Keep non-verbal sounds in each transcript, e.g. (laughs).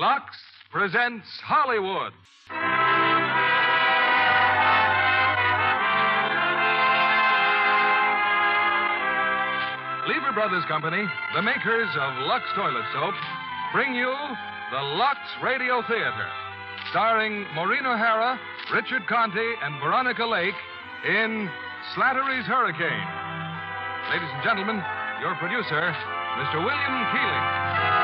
Lux presents Hollywood. Lever Brothers Company, the makers of Lux Toilet Soap, bring you the Lux Radio Theater, starring Maureen O'Hara, Richard Conte, and Veronica Lake in Slattery's Hurricane. Ladies and gentlemen, your producer, Mr. William Keighley.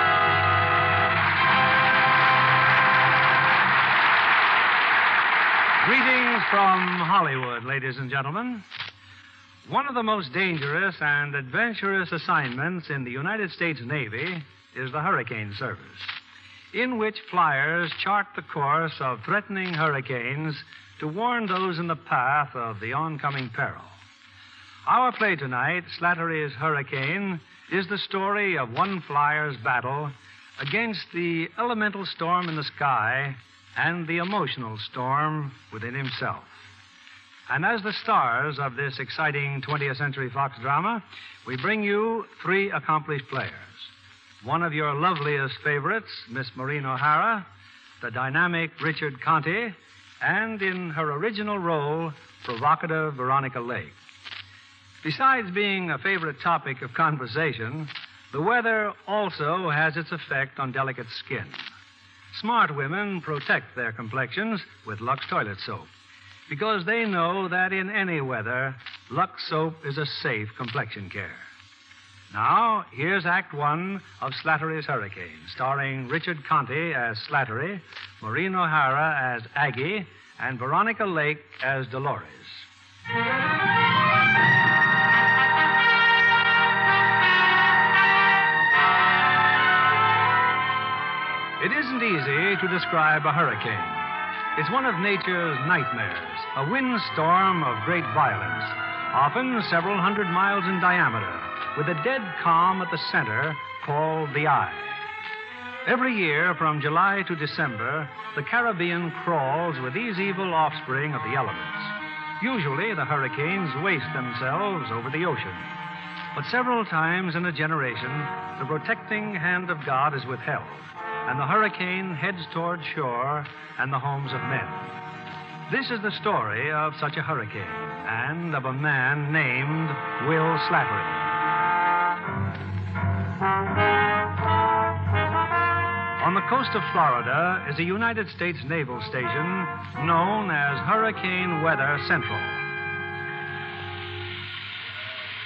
Greetings from Hollywood, ladies and gentlemen. One of the most dangerous and adventurous assignments in the United States Navy is the Hurricane Service, in which flyers chart the course of threatening hurricanes to warn those in the path of the oncoming peril. Our play tonight, Slattery's Hurricane, is the story of one flyer's battle against the elemental storm in the sky and the emotional storm within himself. And as the stars of this exciting 20th Century Fox drama, we bring you three accomplished players. One of your loveliest favorites, Miss Maureen O'Hara, the dynamic Richard Conte, and in her original role, provocative Veronica Lake. Besides being a favorite topic of conversation, the weather also has its effect on delicate skin. Smart women protect their complexions with Lux toilet soap because they know that in any weather, Lux soap is a safe complexion care. Now, here's Act One of Slattery's Hurricane, starring Richard Conte as Slattery, Maureen O'Hara as Aggie, and Veronica Lake as Dolores. To describe a hurricane. It's one of nature's nightmares, a windstorm of great violence, often several hundred miles in diameter, with a dead calm at the center called the eye. Every year, from July to December, the Caribbean crawls with these evil offspring of the elements. Usually, the hurricanes waste themselves over the ocean. But several times in a generation, the protecting hand of God is withheld, and the hurricane heads toward shore and the homes of men. This is the story of such a hurricane and of a man named Will Slattery. On the coast of Florida is a United States naval station known as Hurricane Weather Central.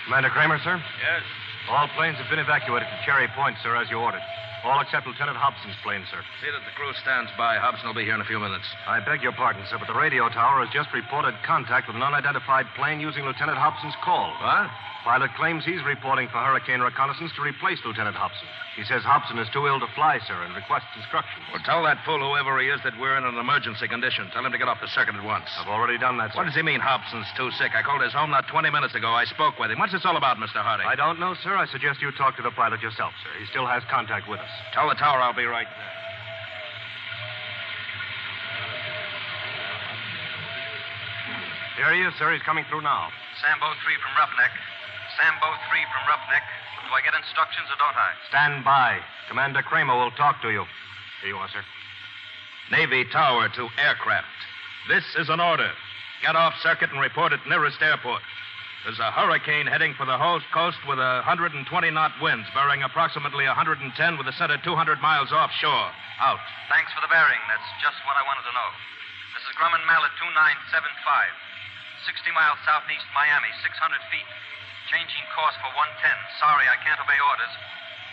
Commander Kramer, sir? Yes. All planes have been evacuated to Cherry Point, sir, as you ordered. All except Lieutenant Hobson's plane, sir. See that the crew stands by. Hobson will be here in a few minutes. I beg your pardon, sir, but the radio tower has just reported contact with an unidentified plane using Lieutenant Hobson's call. What? Pilot claims he's reporting for hurricane reconnaissance to replace Lieutenant Hobson. He says Hobson is too ill to fly, sir, and requests instructions. Well, tell that fool, whoever he is, that we're in an emergency condition. Tell him to get off the circuit at once. I've already done that, sir. What does he mean Hobson's too sick? I called his home not 20 minutes ago. I spoke with him. What's this all about, Mr. Harding? I don't know, sir. I suggest you talk to the pilot yourself, sir. He still has contact with us. Tell the tower I'll be right there. Here he is, sir. He's coming through now. Sambo 3 from Roughneck. Sambo 3 from Roughneck. Do I get instructions or don't I? Stand by. Commander Kramer will talk to you. Here you are, sir. Navy tower to aircraft. This is an order. Get off circuit and report at nearest airport. There's a hurricane heading for the whole coast with a 120 knot winds, bearing approximately 110 with a center 200 miles offshore. Out. Thanks for the bearing. That's just what I wanted to know. This is Grumman Mallard 2975. 60 miles southeast Miami, 600 feet. Changing course for 110. Sorry, I can't obey orders.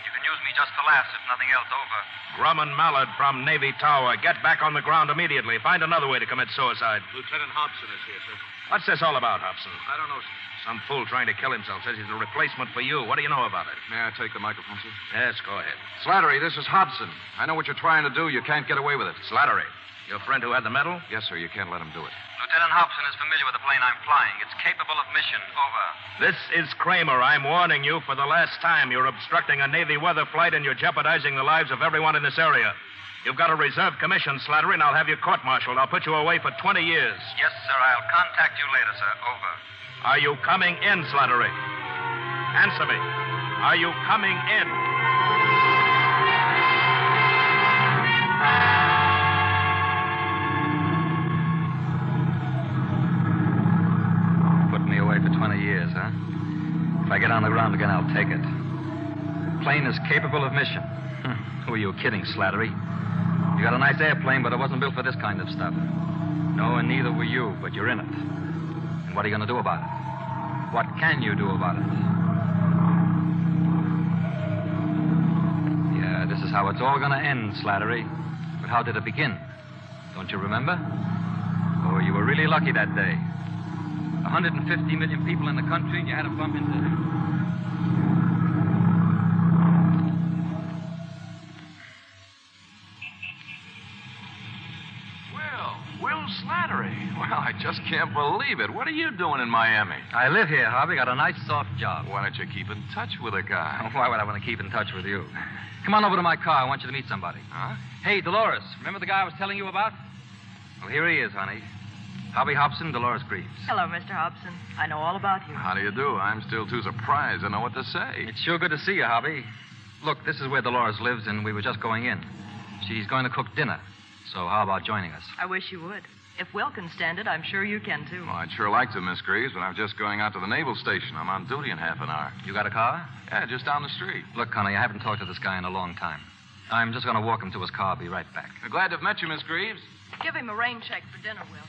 You can use me just for laughs, if nothing else. Over. Grumman Mallard from Navy Tower. Get back on the ground immediately. Find another way to commit suicide. Lieutenant Hobson is here, sir. What's this all about, Hobson? I don't know, sir. Some fool trying to kill himself says he's a replacement for you. What do you know about it? May I take the microphone, sir? Yes, go ahead. Slattery, this is Hobson. I know what you're trying to do. You can't get away with it. Slattery. Your friend who had the medal? Yes, sir. You can't let him do it. Lieutenant Hobson is familiar with the plane I'm flying. It's capable of mission. Over. This is Kramer. I'm warning you for the last time. You're obstructing a Navy weather flight and you're jeopardizing the lives of everyone in this area. You've got a reserve commission, Slattery, and I'll have you court-martialed. I'll put you away for 20 years. Yes, sir. I'll contact you later, sir. Over. Are you coming in, Slattery? Answer me. Are you coming in? Put me away for 20 years, huh? If I get on the ground again, I'll take it. Plane is capable of mission. Hmm. Who are you kidding, Slattery? You got a nice airplane, but it wasn't built for this kind of stuff. No, and neither were you, but you're in it. What are you going to do about it? What can you do about it? Yeah, this is how it's all going to end, Slattery. But how did it begin? Don't you remember? Oh, you were really lucky that day. 150 million people in the country, and you had to bump into. Just can't believe it. What are you doing in Miami? I live here, Harvey. Got a nice soft job. Why don't you keep in touch with a guy? (laughs) Why would I want to keep in touch with you? Come on over to my car. I want you to meet somebody. Huh? Hey, Dolores, remember the guy I was telling you about? Well, here he is, honey. Hobby Hobson, Dolores Greaves. Hello, Mr. Hobson. I know all about you. How do you do? I'm still too surprised to know what to say. It's sure good to see you, Hobby. Look, this is where Dolores lives, and we were just going in. She's going to cook dinner. So how about joining us? I wish you would. If Will can stand it, I'm sure you can, too. Well, I'd sure like to, Miss Greaves, but I'm just going out to the naval station. I'm on duty in half an hour. You got a car? Yeah, just down the street. Look, honey, I haven't talked to this guy in a long time. I'm just going to walk him to his car. I'll be right back. We're glad to have met you, Miss Greaves. Give him a rain check for dinner, Will.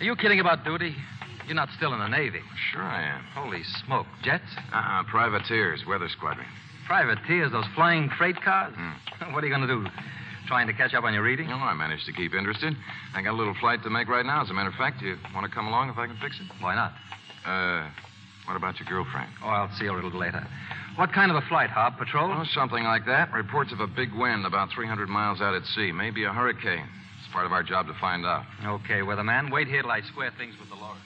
Are you kidding about duty? You're not still in the Navy. Sure I am. Holy smoke. Jets? Uh-uh, privateers, weather squadron. Privateers, those flying freight cars? Hmm. (laughs) What are you going to do? Trying to catch up on your reading? No, I managed to keep interested. I got a little flight to make right now. As a matter of fact, you want to come along if I can fix it? Why not? Uh, what about your girlfriend? Oh, I'll see you a little later. What kind of a flight, Hob? Patrol? Oh, something like that. Reports of a big wind about 300 miles out at sea. Maybe a hurricane. It's part of our job to find out. Okay, weatherman. Wait here till I square things with Dolores.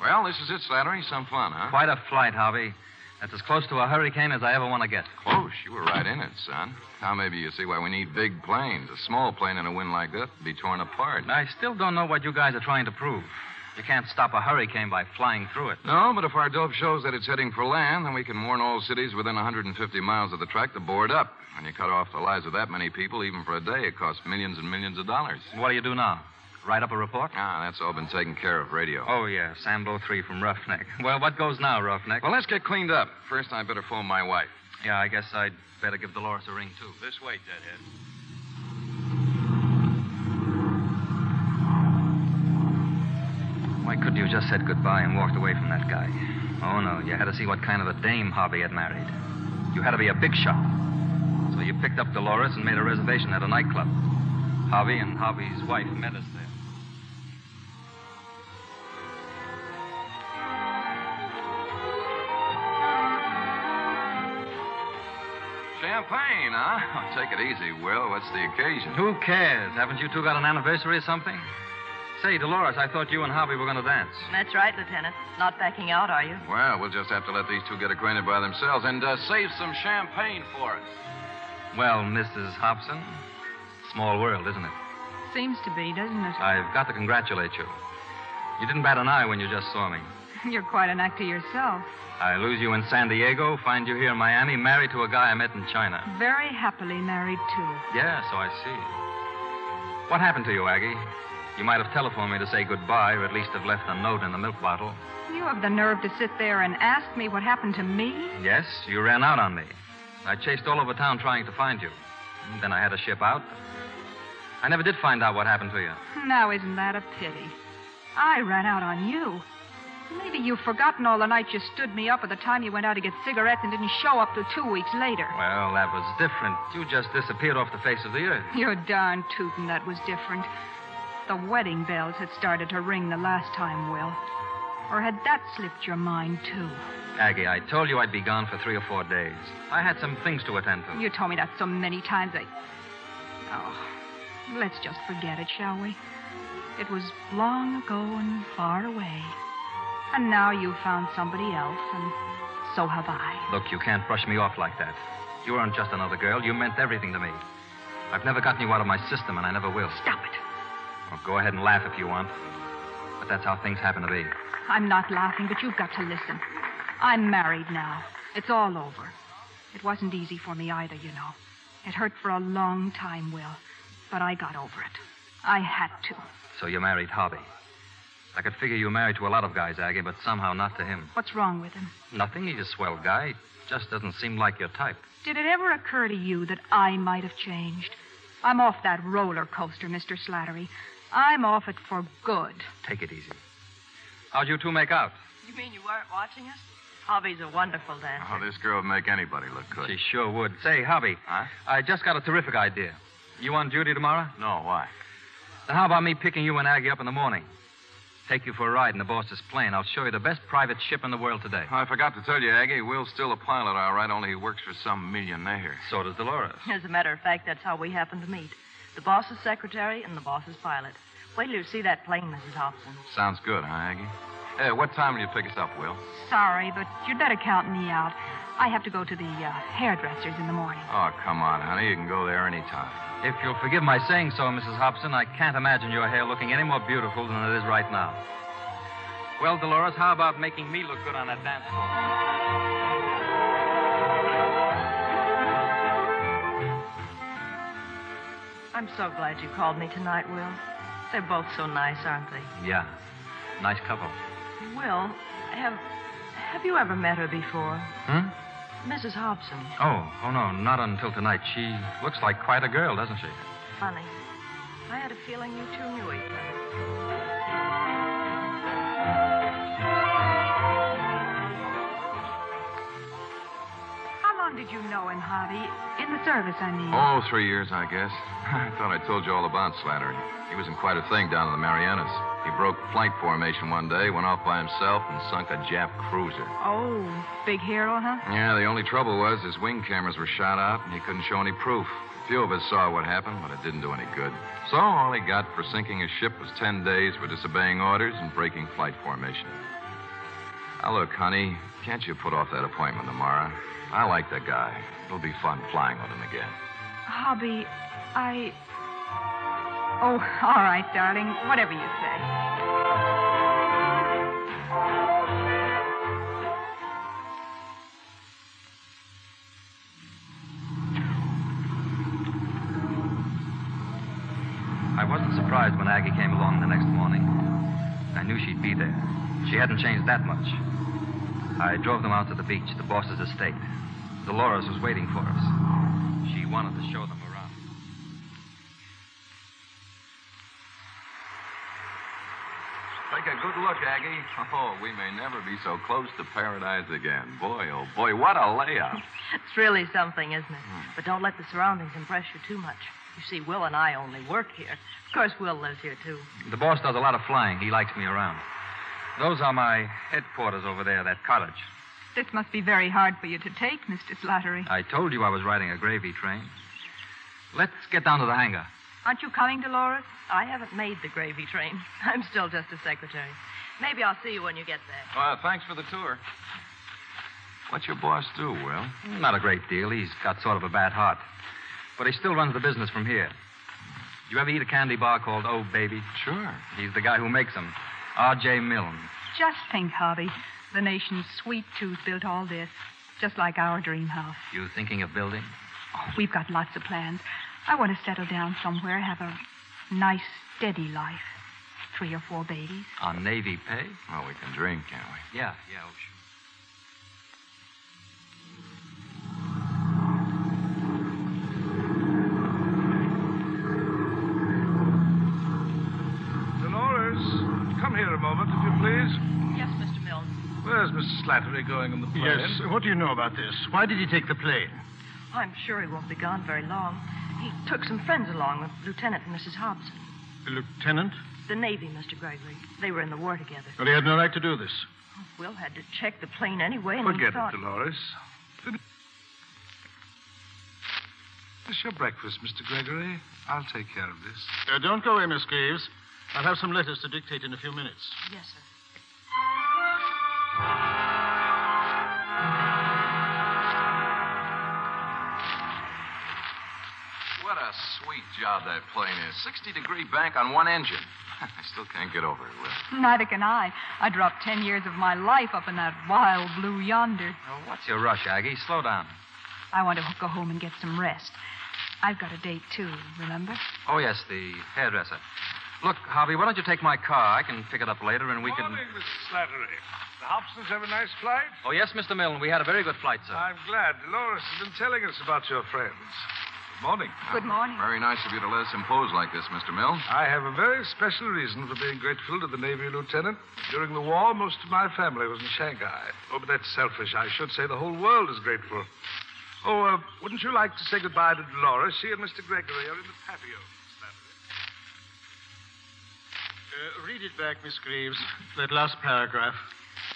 Well, this is it, Slattery. Some fun, huh? Quite a flight, Hobby. That's as close to a hurricane as I ever want to get. Close. You were right in it, son. Now maybe you see why we need big planes. A small plane in a wind like that would be torn apart. I still don't know what you guys are trying to prove. You can't stop a hurricane by flying through it. No, but if our dope shows that it's heading for land, then we can warn all cities within 150 miles of the track to board up. When you cut off the lives of that many people, even for a day, it costs millions and millions of dollars. What do you do now? Write up a report? Ah, that's all been taken care of, radio. Oh, yeah, Sambo 3 from Roughneck. Well, what goes now, Roughneck? Well, let's get cleaned up. First, I better phone my wife. Yeah, I guess I'd better give Dolores a ring, too. This way, Deadhead. Why couldn't you just said goodbye and walked away from that guy? Oh, no, you had to see what kind of a dame Hobby had married. You had to be a big shot. So you picked up Dolores and made a reservation at a nightclub. Hobby and Hobby's wife met us there. Champagne, huh? (laughs) Oh, take it easy, Will. What's the occasion? Who cares? Haven't you two got an anniversary or something? Say, Dolores, I thought you and Hobby were going to dance. That's right, Lieutenant. Not backing out, are you? Well, we'll just have to let these two get acquainted by themselves and uh, save some champagne for us. Well, Mrs. Hobson, small world, isn't it? Seems to be, doesn't it? I've got to congratulate you. You didn't bat an eye when you just saw me. (laughs) You're quite an actor yourself. I lose you in San Diego, find you here in Miami, married to a guy I met in China. Very happily married, too. Yeah, so I see. What happened to you, Aggie? You might have telephoned me to say goodbye, or at least have left a note in the milk bottle. You have the nerve to sit there and ask me what happened to me? Yes, you ran out on me. I chased all over town trying to find you. Then I had to ship out. I never did find out what happened to you. Now, isn't that a pity? I ran out on you. Maybe you've forgotten all the nights you stood me up or the time you went out to get cigarettes and didn't show up till two weeks later. Well, that was different. You just disappeared off the face of the earth. You're darn tootin' that was different. The wedding bells had started to ring the last time, Will. Or had that slipped your mind, too? Aggie, I told you I'd be gone for three or four days. I had some things to attend to. You told me that so many times I. Oh, let's just forget it, shall we? It was long ago and far away. And now you've found somebody else, and so have I. Look, you can't brush me off like that. You weren't just another girl. You meant everything to me. I've never gotten you out of my system, and I never will. Stop it. Well, go ahead and laugh if you want. But that's how things happen to be. I'm not laughing, but you've got to listen. I'm married now. It's all over. It wasn't easy for me either, you know. It hurt for a long time, Will. But I got over it. I had to. So you married Hobby. I could figure you married to a lot of guys, Aggie, but somehow not to him. What's wrong with him? Nothing. He's a swell guy. Just doesn't seem like your type. Did it ever occur to you that I might have changed? I'm off that roller coaster, Mr. Slattery. I'm off it for good. Take it easy. How'd you two make out? You mean you weren't watching us? Hobby's a wonderful dancer. Oh, this girl would make anybody look good. She sure would. Say, Hobby, Huh? I just got a terrific idea. You on duty tomorrow? No, why? Then how about me picking you and Aggie up in the morning? Take you for a ride in the boss's plane. I'll show you the best private ship in the world today. Oh, I forgot to tell you, Aggie, Will's still a pilot, all right, only he works for some millionaire. So does Dolores. As a matter of fact, that's how we happened to meet. The boss's secretary and the boss's pilot. Wait till you see that plane, Mrs. Hobson. Sounds good, huh, Aggie? Hey, what time will you pick us up, Will? Sorry, but you'd better count me out. I have to go to the uh, hairdresser's in the morning. Oh, come on, honey. You can go there any time. If you'll forgive my saying so, Mrs. Hobson, I can't imagine your hair looking any more beautiful than it is right now. Well, Dolores, how about making me look good on that dance floor? I'm so glad you called me tonight, Will. They're both so nice, aren't they? Yeah. Nice couple. Will, have have you ever met her before? Hmm? Mrs. Hobson. Oh, oh no, not until tonight. She looks like quite a girl, doesn't she? Funny. I had a feeling you two knew each other. How long did you know him, Hobby? In the service, I mean. Oh, three years, I guess. (laughs) I thought I told you all about Slattery. He wasn't quite a thing down in the Marianas. He broke flight formation one day, went off by himself, and sunk a Jap cruiser. Oh, big hero, huh? Yeah, the only trouble was his wing cameras were shot out, and he couldn't show any proof. A few of us saw what happened, but it didn't do any good. So all he got for sinking his ship was ten days for disobeying orders and breaking flight formation. Now, look, honey, can't you put off that appointment tomorrow? I like the guy. It'll be fun flying with him again. Hobby, I. Oh, all right, darling. Whatever you say. I wasn't surprised when Aggie came along the next morning. I knew she'd be there. She hadn't changed that much. I drove them out to the beach, the boss's estate. Dolores was waiting for us. She wanted to show them around. Take a good look, Aggie. Oh, we may never be so close to paradise again. Boy, oh boy, what a layup. (laughs) It's really something, isn't it? But don't let the surroundings impress you too much. You see, Will and I only work here. Of course, Will lives here, too. The boss does a lot of flying. He likes me around. Those are my headquarters over there, that cottage. This must be very hard for you to take, Mr. Slattery. I told you I was riding a gravy train. Let's get down to the hangar. Aren't you coming, Dolores? I haven't made the gravy train. (laughs) I'm still just a secretary. Maybe I'll see you when you get there. Well, thanks for the tour. What's your boss do, Will? Not a great deal. He's got sort of a bad heart. But he still runs the business from here. You ever eat a candy bar called Oh Baby? Sure. He's the guy who makes them. R.J. Milne. Just think, Hobby. The nation's sweet tooth built all this, just like our dream house. You thinking of building? Oh, we've got lots of plans. I want to settle down somewhere, have a nice, steady life. Three or four babies. On Navy pay? Well, we can dream, can't we? Yeah, yeah, oh, sure. Dolores, come here a moment, if you please. Yes, Mr. Milne. Where's Mr. Slattery going in the plane? Yes. What do you know about this? Why did he take the plane? I'm sure he won't be gone very long. He took some friends along with Lieutenant and Mrs. Hobson. The lieutenant? The Navy, Mr. Gregory. They were in the war together. Well, he had no right to do this. Will had to check the plane anyway, and he Forget thought... it, Dolores. Finish your breakfast, Mr. Gregory. I'll take care of this. Uh, don't go away, Miss Greaves. I'll have some letters to dictate in a few minutes. Yes, sir. What a sweet job that plane is. 60 degree bank on one engine. (laughs) I still can't get over it, Will. Neither can I. I dropped ten years of my life up in that wild blue yonder. Oh, what's your rush, Aggie? Slow down. I want to go home and get some rest. I've got a date, too, remember? Oh, yes, the hairdresser. Look, Harvey, why don't you take my car? I can pick it up later and we can. Morning, Mrs. Slattery. The Hobsons have a nice flight? Oh, yes, Mr. Milne. We had a very good flight, sir. I'm glad. Dolores has been telling us about your friends. Good morning. Good morning. Very nice of you to let us impose like this, Mr. Milne. I have a very special reason for being grateful to the Navy lieutenant. During the war, most of my family was in Shanghai. Oh, but that's selfish. I should say the whole world is grateful. Oh, uh, wouldn't you like to say goodbye to Dolores? She and Mr. Gregory are in the patio. Uh, read it back, Miss Greaves. That last paragraph.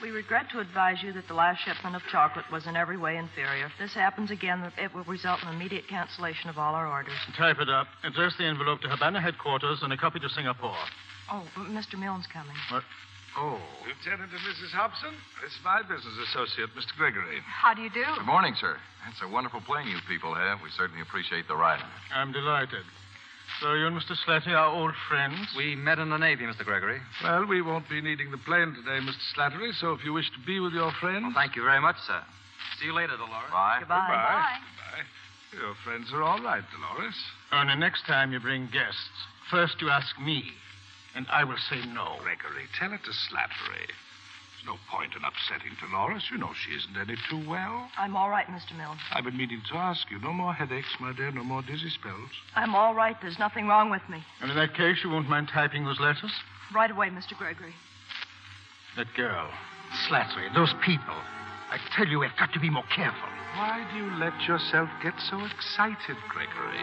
We regret to advise you that the last shipment of chocolate was in every way inferior. If this happens again, it will result in immediate cancellation of all our orders. Type it up. Address the envelope to Havana headquarters and a copy to Singapore. Oh, but Mr. Milne's coming. What? Oh. Lieutenant and Mrs. Hobson, it's my business associate, Mr. Gregory. How do you do? Good morning, sir. That's a wonderful plane you people have. We certainly appreciate the ride. I'm delighted. So you and Mr. Slattery are old friends? We met in the Navy, Mr. Gregory. Well, we won't be needing the plane today, Mr. Slattery, so if you wish to be with your friends. Well, thank you very much, sir. See you later, Dolores. Bye. Goodbye. Goodbye. Goodbye. Your friends are all right, Dolores. Only next time you bring guests, first you ask me, and I will say no. Gregory, tell it to Slattery. There's no point in upsetting Dolores. You know she isn't any too well. I'm all right, Mr. Milne. I've been meaning to ask you. No more headaches, my dear. No more dizzy spells. I'm all right. There's nothing wrong with me. And in that case, you won't mind typing those letters? Right away, Mr. Gregory. That girl, Slattery, those people. I tell you, we've got to be more careful. Why do you let yourself get so excited, Gregory?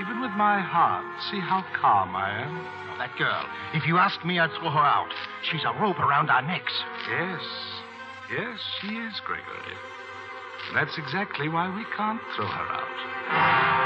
Even with my heart, see how calm I am. Now, that girl, if you ask me, I'd throw her out. She's a rope around our necks. Yes. Yes, she is, Gregory. And that's exactly why we can't throw her out.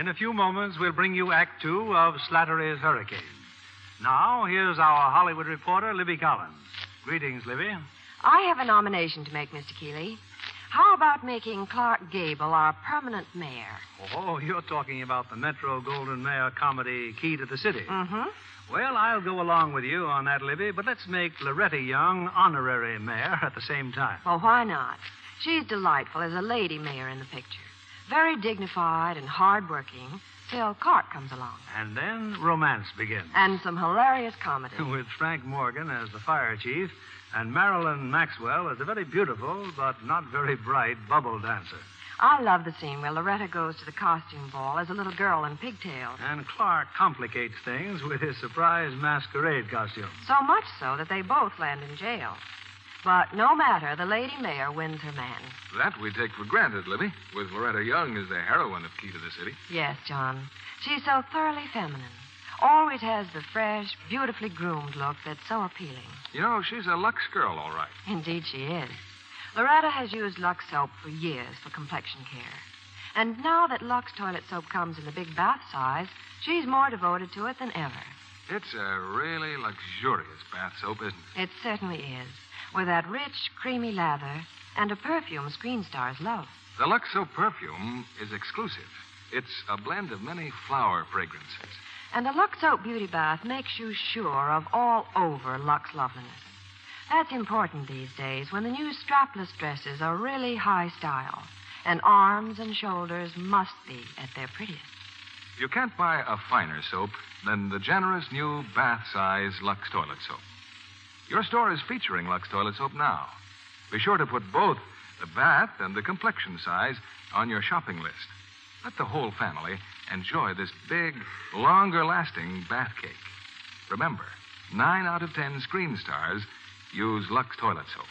In a few moments, we'll bring you Act Two of Slattery's Hurricane. Now, here's our Hollywood reporter, Libby Collins. Greetings, Libby. I have a nomination to make, Mr. Keighley. How about making Clark Gable our permanent mayor? Oh, you're talking about the Metro-Goldwyn-Mayer comedy Key to the City. Mm-hmm. Well, I'll go along with you on that, Libby, but let's make Loretta Young honorary mayor at the same time. Well, why not? She's delightful as a lady mayor in the picture. Very dignified and hardworking till Clark comes along. And then romance begins. And some hilarious comedy. (laughs) With Frank Morgan as the fire chief and Marilyn Maxwell as a very beautiful but not very bright bubble dancer. I love the scene where Loretta goes to the costume ball as a little girl in pigtails. And Clark complicates things with his surprise masquerade costume. So much so that they both land in jail. But no matter, the lady mayor wins her man. That we take for granted, Libby, with Loretta Young as the heroine of Key to the City. Yes, John. She's so thoroughly feminine. Always has the fresh, beautifully groomed look that's so appealing. You know, she's a Lux girl, all right. Indeed, she is. Loretta has used Lux soap for years for complexion care. And now that Lux toilet soap comes in the big bath size, she's more devoted to it than ever. It's a really luxurious bath soap, isn't it? It certainly is, with that rich, creamy lather and a perfume screen stars love. The Lux soap perfume is exclusive. It's a blend of many flower fragrances. And a Lux soap beauty bath makes you sure of all over Lux loveliness. That's important these days when the new strapless dresses are really high style, and arms and shoulders must be at their prettiest. You can't buy a finer soap than the generous new bath size Lux toilet soap. Your store is featuring Lux toilet soap now. Be sure to put both the bath and the complexion size on your shopping list. Let the whole family enjoy this big, longer lasting bath cake. Remember, nine out of ten screen stars use Lux toilet soap.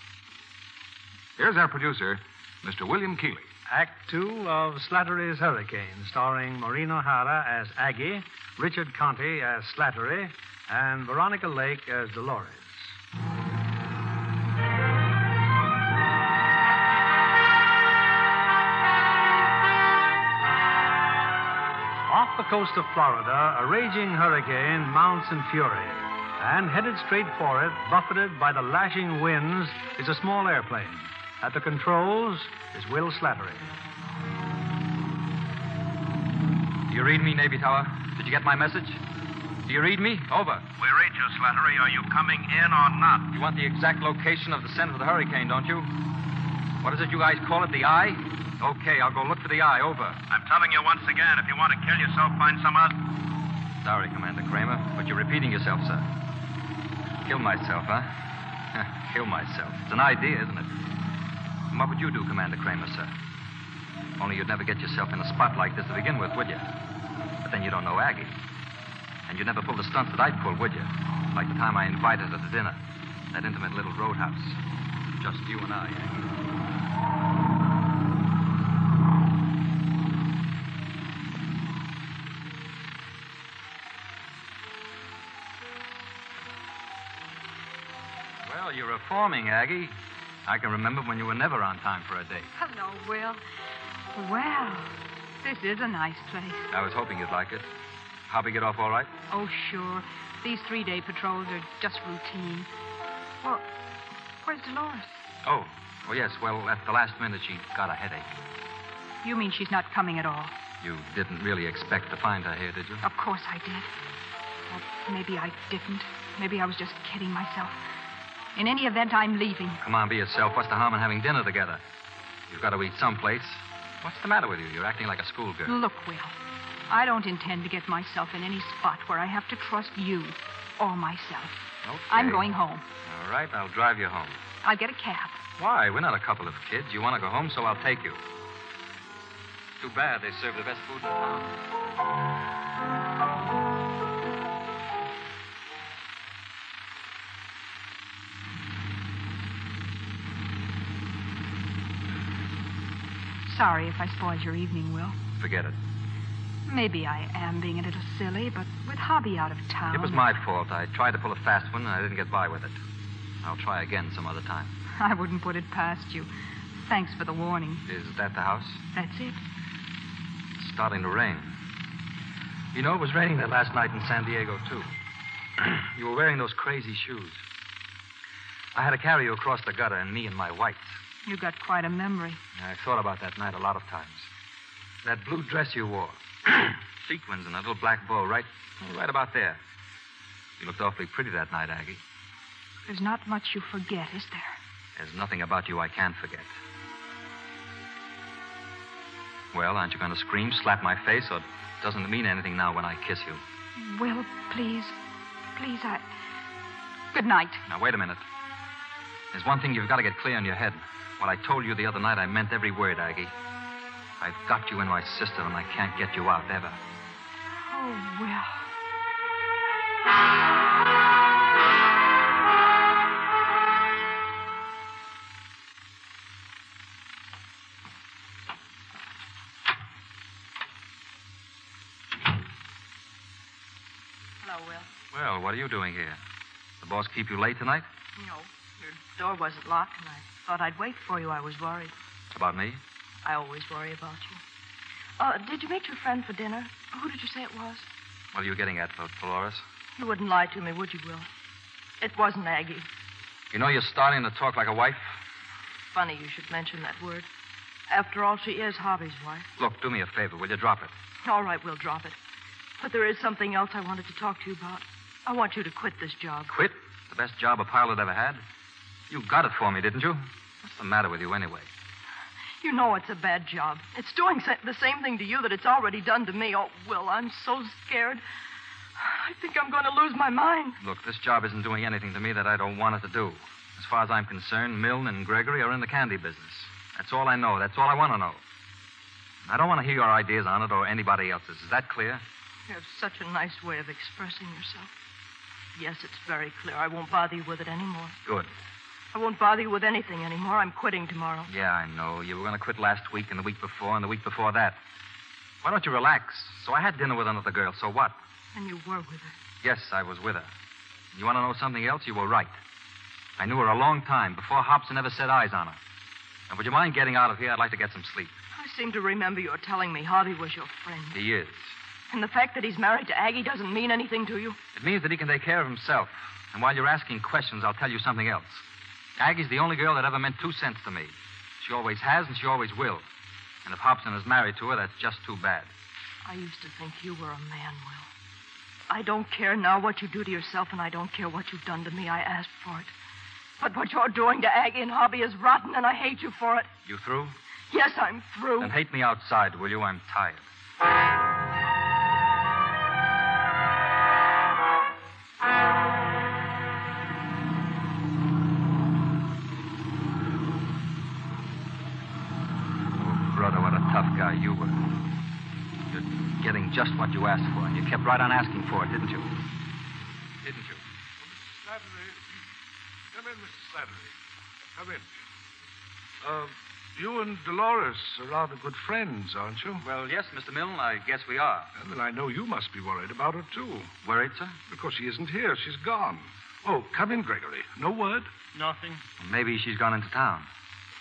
Here's our producer, Mr. William Keighley. Act Two of Slattery's Hurricane, starring Maureen O'Hara as Aggie, Richard Conte as Slattery, and Veronica Lake as Dolores. Off the coast of Florida, a raging hurricane mounts in fury. And headed straight for it, buffeted by the lashing winds, is a small airplane. At the controls is Will Slattery. You read me, Navy Tower? Did you get my message? Do you read me? Over. We read you, Slattery. Are you coming in or not? You want the exact location of the center of the hurricane, don't you? What is it you guys call it? The eye? Okay, I'll go look for the eye. Over. I'm telling you once again, if you want to kill yourself, find some other. Sorry, Commander Kramer, but you're repeating yourself, sir. Kill myself, huh? (laughs) Kill myself. It's an idea, isn't it? And what would you do, Commander Kramer, sir? Only you'd never get yourself in a spot like this to begin with, would you? But then you don't know Aggie. And you'd never pull the stunts that I'd pull, would you? Like the time I invited her to dinner. That intimate little roadhouse. Just you and I, eh? Well, you're reforming, Aggie. I can remember when you were never on time for a date. Hello, Will. Well, this is a nice place. I was hoping you'd like it. Hobby get off all right? Oh, sure. These three day patrols are just routine. Well, where's Dolores? Oh, oh yes. Well, at the last minute, she got a headache. You mean she's not coming at all? You didn't really expect to find her here, did you? Of course I did. Well, maybe I didn't. Maybe I was just kidding myself. In any event, I'm leaving. Come on, be yourself. What's the harm in having dinner together? You've got to eat someplace. What's the matter with you? You're acting like a schoolgirl. Look, Will, I don't intend to get myself in any spot where I have to trust you or myself. Okay. I'm going home. All right, I'll drive you home. I'll get a cab. Why? We're not a couple of kids. You want to go home, so I'll take you. Too bad they serve the best food in town. Sorry if I spoiled your evening, Will. Forget it. Maybe I am being a little silly, but with Hobby out of town. It was my fault. I tried to pull a fast one, and I didn't get by with it. I'll try again some other time. (laughs) I wouldn't put it past you. Thanks for the warning. Is that the house? That's it. It's starting to rain. You know, it was raining there last night in San Diego, too. (clears throat) you were wearing those crazy shoes. I had to carry you across the gutter, and me and my whites. You've got quite a memory. I've thought about that night a lot of times. That blue dress you wore, (clears throat) sequins and a little black bow, right, right about there. You looked awfully pretty that night, Aggie. There's not much you forget, is there? There's nothing about you I can't forget. Well, aren't you going to scream, slap my face, or doesn't it mean anything now when I kiss you? Will, please. Please, I. Good night. Now, wait a minute. There's one thing you've got to get clear in your head. What I told you the other night, I meant every word, Aggie. I've got you in my system, and I can't get you out, ever. Oh, Will. Hello, Will. Well, what are you doing here? The boss keep you late tonight? No, your door wasn't locked, and I thought I'd wait for you. I was worried. About me? I always worry about you. Uh, did you meet your friend for dinner? Who did you say it was? What are you getting at, Dolores? You wouldn't lie to me, would you, Will? It wasn't Aggie. You know you're starting to talk like a wife? Funny you should mention that word. After all, she is Hobby's wife. Look, do me a favor. Will you drop it? All right, we'll drop it. But there is something else I wanted to talk to you about. I want you to quit this job. Quit? The best job a pilot ever had? You got it for me, didn't you? What's the matter with you anyway? You know it's a bad job. It's doing the same thing to you that it's already done to me. Oh, Will, I'm so scared. I think I'm going to lose my mind. Look, this job isn't doing anything to me that I don't want it to do. As far as I'm concerned, Milne and Gregory are in the candy business. That's all I know. That's all I want to know. I don't want to hear your ideas on it or anybody else's. Is that clear? You have such a nice way of expressing yourself. Yes, it's very clear. I won't bother you with it anymore. Good. I won't bother you with anything anymore. I'm quitting tomorrow. Yeah, I know. You were going to quit last week and the week before and the week before that. Why don't you relax? So I had dinner with another girl. So what? And you were with her. Yes, I was with her. You want to know something else? You were right. I knew her a long time before Hobson ever set eyes on her. And would you mind getting out of here? I'd like to get some sleep. I seem to remember you telling me Harvey was your friend. He is. And the fact that he's married to Aggie doesn't mean anything to you? It means that he can take care of himself. And while you're asking questions, I'll tell you something else. Aggie's the only girl that ever meant two cents to me. She always has, and she always will. And if Hobson is married to her, that's just too bad. I used to think you were a man, Will. I don't care now what you do to yourself, and I don't care what you've done to me. I asked for it. But what you're doing to Aggie and Hobby is rotten, and I hate you for it. You through? Yes, I'm through. Then hate me outside, will you? I'm tired. What a tough guy you were. You're getting just what you asked for, and you kept right on asking for it, didn't you? Didn't you? Slattery. Come in, Mr. Slattery. Come in. Uh, you and Dolores are rather good friends, aren't you? Well, yes, Mr. Milne, I guess we are. Well, then I know you must be worried about her, too. Worried, sir? Because she isn't here. She's gone. Oh, come in, Gregory. No word? Nothing. Maybe she's gone into town.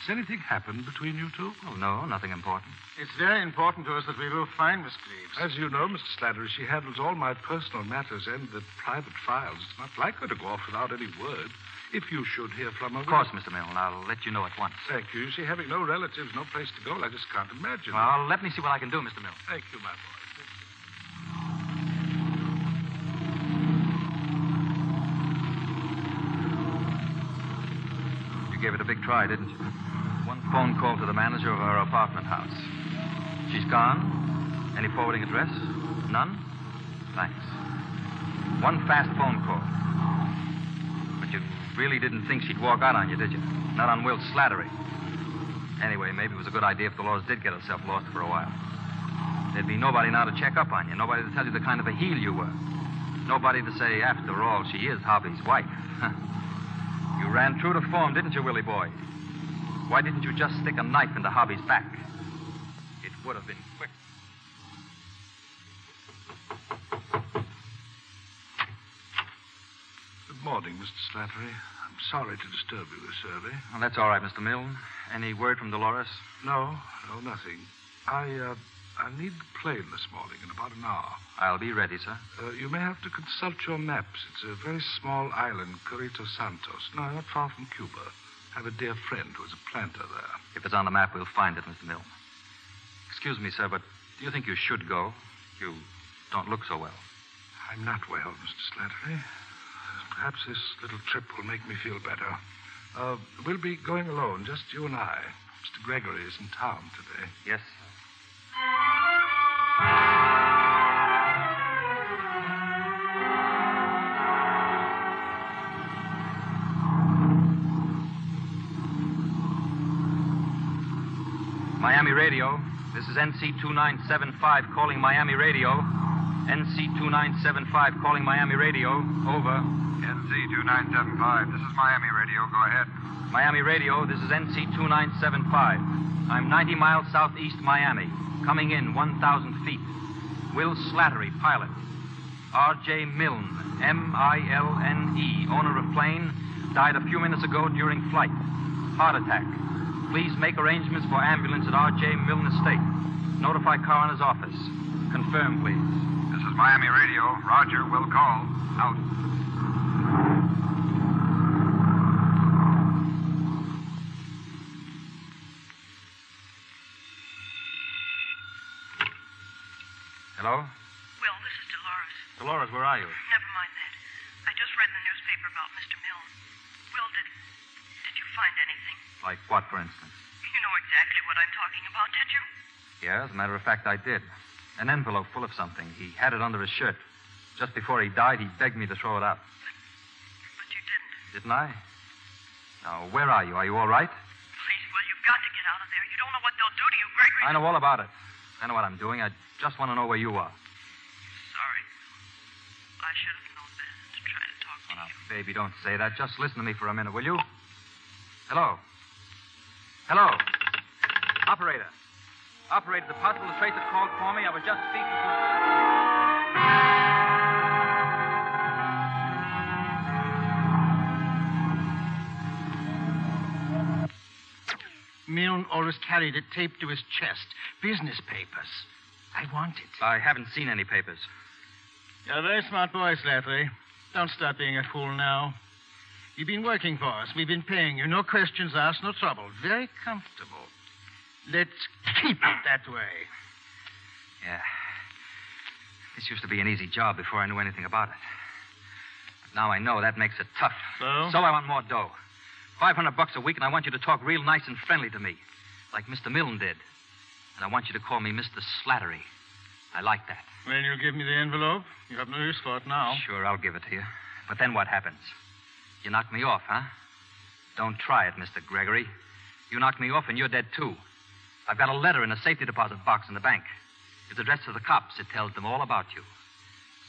Has anything happened between you two? Oh, no, nothing important. It's very important to us that we both find Miss Greaves. As you know, Mr. Slattery, she handles all my personal matters and the private files. It's not like her to go off without any word. If you should hear from her. Of course, Mr. Milne. I'll let you know at once. Thank you. You see, having no relatives, no place to go, I just can't imagine. Well, let me see what I can do, Mr. Milne. Thank you, my boy. You gave it a big try, didn't you? One phone call to the manager of our apartment house. She's gone. Any forwarding address? None? Thanks. One fast phone call. But you really didn't think she'd walk out on you, did you? Not on Will Slattery. Anyway, maybe it was a good idea if Dolores did get herself lost for a while. There'd be nobody now to check up on you, nobody to tell you the kind of a heel you were. Nobody to say, after all, she is Hobby's wife. (laughs) you ran true to form, didn't you, Willie boy? Why didn't you just stick a knife into Hobby's back? It would have been quick. Good morning, Mr. Slattery. I'm sorry to disturb you this early. Well, that's all right, Mr. Milne. Any word from Dolores? No, no, nothing. I, uh, I need the plane this morning in about an hour. I'll be ready, sir. Uh, you may have to consult your maps. It's a very small island, Corrito Santos. No, not far from Cuba. I have a dear friend who is a planter there. If it's on the map, we'll find it, Mr. Milne. Excuse me, sir, but do you think you should go? You don't look so well. I'm not well, Mr. Slattery. Perhaps this little trip will make me feel better. Uh, we'll be going alone, just you and I. Mr. Gregory is in town today. Yes, Miami Radio. This is NC 2975 calling Miami Radio. NC 2975 calling Miami Radio. Over. NC 2975. This is Miami Radio. Go ahead. Miami Radio, this is NC 2975. I'm 90 miles southeast Miami, coming in 1,000 feet. Will Slattery, pilot. R.J. Milne, M I L N E, owner of plane, died a few minutes ago during flight. Heart attack. Please make arrangements for ambulance at R.J. Milne Estate. Notify coroner's office. Confirm, please. This is Miami Radio. Roger, will call. Out. Hello? Will, this is Dolores. Dolores, where are you? Like what, for instance? You know exactly what I'm talking about, did you? Yeah, as a matter of fact, I did. An envelope full of something. He had it under his shirt. Just before he died, he begged me to throw it out. But you didn't. Didn't I? Now, where are you? Are you all right? Please, Will, you've got to get out of there. You don't know what they'll do to you, Gregory. I know all about it. I know what I'm doing. I just want to know where you are. Sorry. I should have known better than to try to talk to now, baby, don't say that. Just listen to me for a minute, will you? Hello? Hello? Operator. Operator, the possible tracer called for me. I was just speaking to. Milne always carried it taped to his chest. Business papers. I want it. I haven't seen any papers. You're a very smart boy, Slattery. Don't start being a fool now. You've been working for us. We've been paying you. No questions asked, no trouble. Very comfortable. Let's keep it that way. Yeah. This used to be an easy job before I knew anything about it. But now I know that makes it tough. So? So I want more dough. 500 bucks a week, and I want you to talk real nice and friendly to me, like Mr. Milne did. And I want you to call me Mr. Slattery. I like that. Well, you'll give me the envelope. You have no use for it now. Sure, I'll give it to you. But then what happens? You knocked me off, huh? Don't try it, Mr. Gregory. You knocked me off, and you're dead, too. I've got a letter in a safety deposit box in the bank. It's addressed to the cops. It tells them all about you.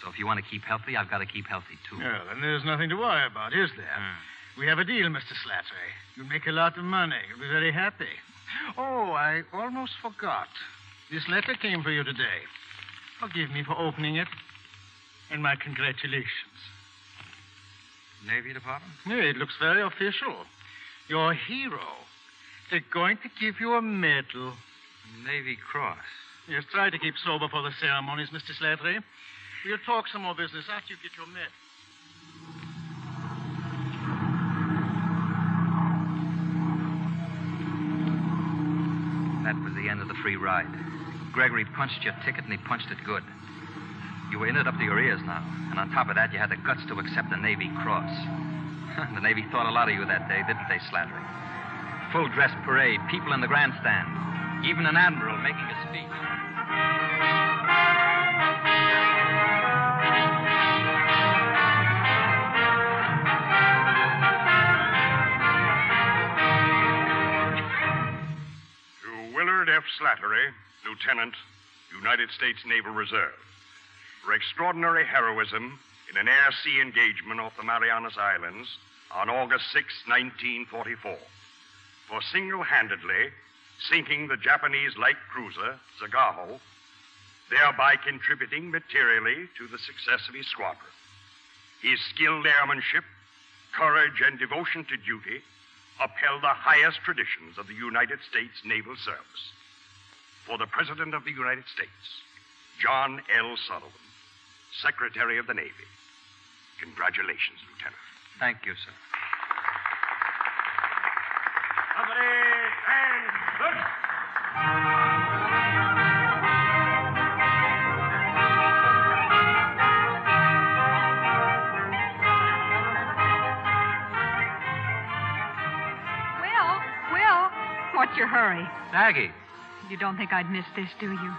So if you want to keep healthy, I've got to keep healthy, too. Well, then there's nothing to worry about, is there? Hmm. We have a deal, Mr. Slattery. You'll make a lot of money. You'll be very happy. Oh, I almost forgot. This letter came for you today. Forgive me for opening it. And my congratulations. Navy Department? Yeah, it looks very official. You're hero. They're going to give you a medal. Navy Cross. Yes, try to keep sober for the ceremonies, Mr. Slattery. We'll talk some more business after you get your medal. That was the end of the free ride. Gregory punched your ticket, and he punched it good. You were in it up to your ears now. And on top of that, you had the guts to accept the Navy Cross. (laughs) the Navy thought a lot of you that day, didn't they, Slattery? Full dress parade, people in the grandstand, even an admiral making a speech. To Willard F. Slattery, Lieutenant, United States Naval Reserve, for extraordinary heroism in an air sea engagement off the Marianas Islands on August 6, 1944, for single handedly sinking the Japanese light cruiser, Zagaho, thereby contributing materially to the success of his squadron. His skilled airmanship, courage, and devotion to duty upheld the highest traditions of the United States Naval Service. For the President of the United States, John L. Sullivan, Secretary of the Navy. Congratulations, Lieutenant. Thank you, sir. Company, and look! Will, Will, what's your hurry? Maggie. You don't think I'd miss this, do you?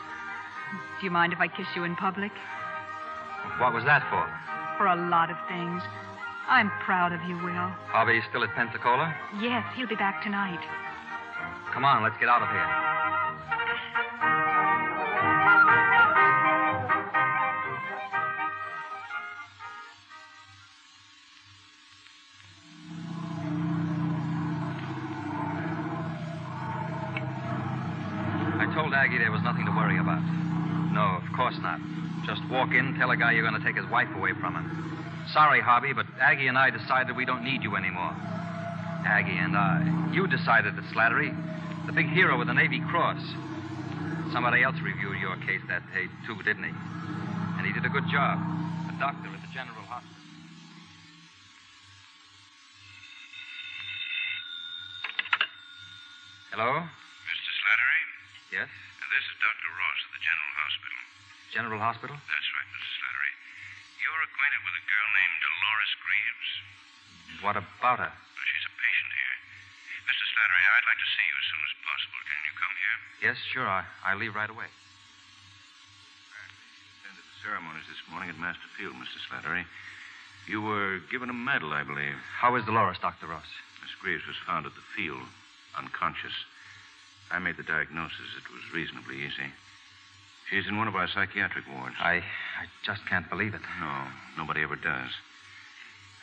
Do you mind if I kiss you in public? What was that for? For a lot of things. I'm proud of you, Will. Harvey's still at Pensacola? Yes, he'll be back tonight. Come on, let's get out of here. I told Aggie there was nothing to worry about. Course not. Just walk in, tell a guy you're going to take his wife away from him. Sorry, Harvey, but Aggie and I decided we don't need you anymore. Aggie and I. You decided it, Slattery. The big hero with the Navy Cross. Somebody else reviewed your case that day, too, didn't he? And he did a good job. A doctor at the General Hospital. Hello? Mr. Slattery? Yes? This is Dr. Ross at the General Hospital. General Hospital? That's right, Mr. Slattery. You're acquainted with a girl named Dolores Greaves? What about her? Well, she's a patient here. Mr. Slattery, I'd like to see you as soon as possible. Can you come here? Yes, sure. I, I leave right away. Attended the ceremonies this morning at Master Field, Mr. Slattery. You were given a medal, I believe. How is Dolores, Dr. Ross? Miss Greaves was found at the field, unconscious. I made the diagnosis. It was reasonably easy. She's in one of our psychiatric wards. I, I just can't believe it. No, nobody ever does.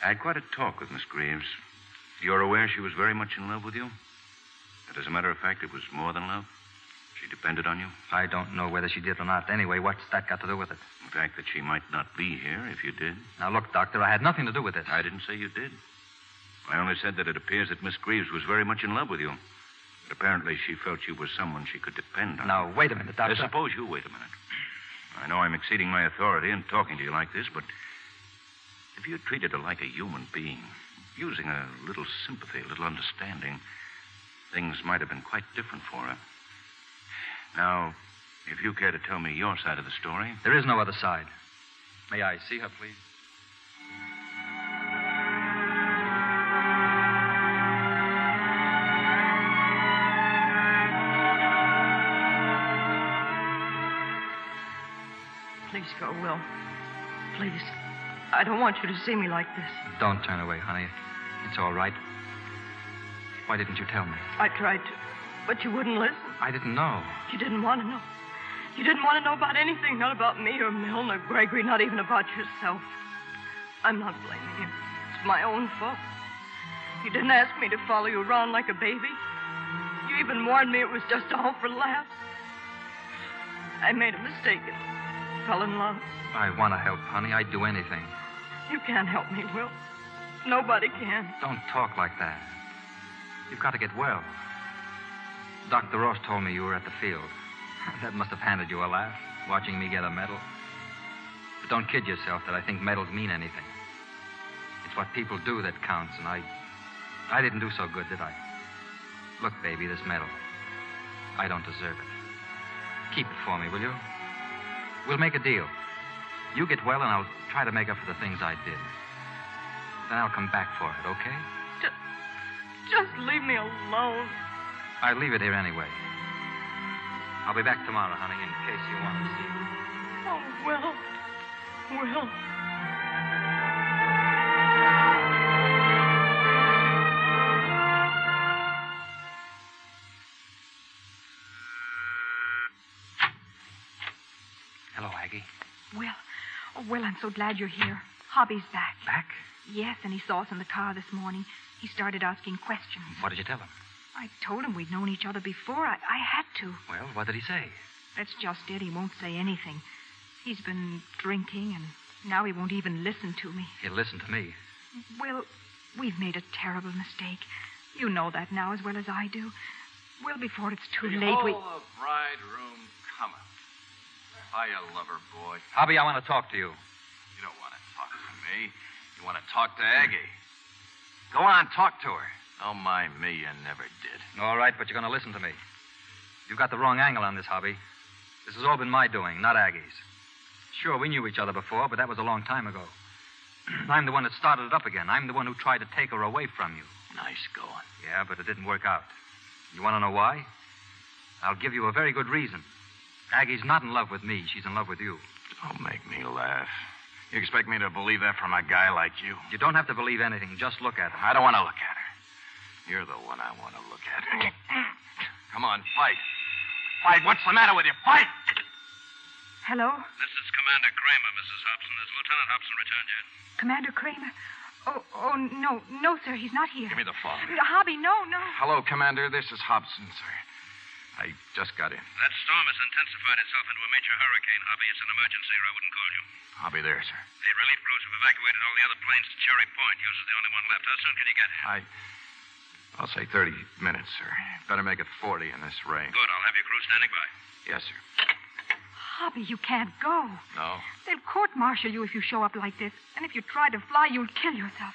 I had quite a talk with Miss Greaves. You're aware she was very much in love with you? That, as a matter of fact, it was more than love? She depended on you? I don't know whether she did or not. Anyway, what's that got to do with it? The fact that she might not be here if you did. Now, look, Doctor, I had nothing to do with this. I didn't say you did. I only said that it appears that Miss Greaves was very much in love with you. But apparently she felt you were someone she could depend on. Now, wait a minute, Doctor. Uh, suppose you wait a minute. I know I'm exceeding my authority in talking to you like this, but if you treated her like a human being, using a little sympathy, a little understanding, things might have been quite different for her. Now, If you care to tell me your side of the story. There is no other side. May I see her, please? Please go, Will. Please. I don't want you to see me like this. Don't turn away, honey. It's all right. Why didn't you tell me? I tried to, but you wouldn't listen. I didn't know. You didn't want to know. You didn't want to know about anything, not about me or Milne or Gregory, not even about yourself. I'm not blaming you. It's my own fault. You didn't ask me to follow you around like a baby. You even warned me it was just all for laughs. I made a mistake fell in love. I want to help, honey. I'd do anything. You can't help me, Will. Nobody can. Don't talk like that. You've got to get well. Dr. Ross told me you were at the field. (laughs) That must have handed you a laugh, watching me get a medal. But don't kid yourself that I think medals mean anything. It's what people do that counts, and I. I didn't do so good, did I? Look, baby, this medal. I don't deserve it. Keep it for me, will you? We'll make a deal. You get well, and I'll try to make up for the things I did. Then I'll come back for it, okay? Just, just leave me alone. I leave it here anyway. I'll be back tomorrow, honey, in case you want to see me. Oh, Will. Will. Will, I'm so glad you're here. Hobby's back. Back? Yes, and he saw us in the car this morning. He started asking questions. What did you tell him? I told him we'd known each other before. I, I had to. Well, what did he say? That's just it. He won't say anything. He's been drinking, and now he won't even listen to me. He'll listen to me. Will, we've made a terrible mistake. You know that now as well as I do. Will, before it's too late, we. Behold the bride cometh. Hiya, lover boy. Hobby, I want to talk to you. You don't want to talk to me. You want to talk to Aggie. Go on, talk to her. Oh, my me, you never did. All right, but you're going to listen to me. You've got the wrong angle on this, Hobby. This has all been my doing, not Aggie's. Sure, we knew each other before, but that was a long time ago. (clears throat) I'm the one that started it up again. I'm the one who tried to take her away from you. Nice going. Yeah, but it didn't work out. You want to know why? I'll give you a very good reason. Aggie's not in love with me. She's in love with you. Don't make me laugh. You expect me to believe that from a guy like you? You don't have to believe anything. Just look at her. I don't want to look at her. You're the one I want to look at. Come on, fight. Fight. What's the matter with you? Fight! Hello? This is Commander Kramer, Mrs. Hobson. Has Lieutenant Hobson returned yet? Commander Kramer? Oh, oh, no, no, sir, he's not here. Give me the phone. Hobby, no, no. Hello, Commander. This is Hobson, sir. I just got in. That storm has intensified itself into a major hurricane, Hobby. It's an emergency, or I wouldn't call you. I'll be there, sir. The relief crews have evacuated all the other planes to Cherry Point. Yours is the only one left. How soon can you get here? I. I'll say 30 minutes, sir. Better make it 40 in this rain. Good. I'll have your crew standing by. Yes, sir. Hobby, you can't go. No? They'll court martial you if you show up like this. And if you try to fly, you'll kill yourself.